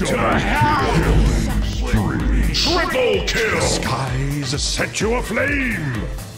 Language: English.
To hell! Triple kill! Skies set you aflame!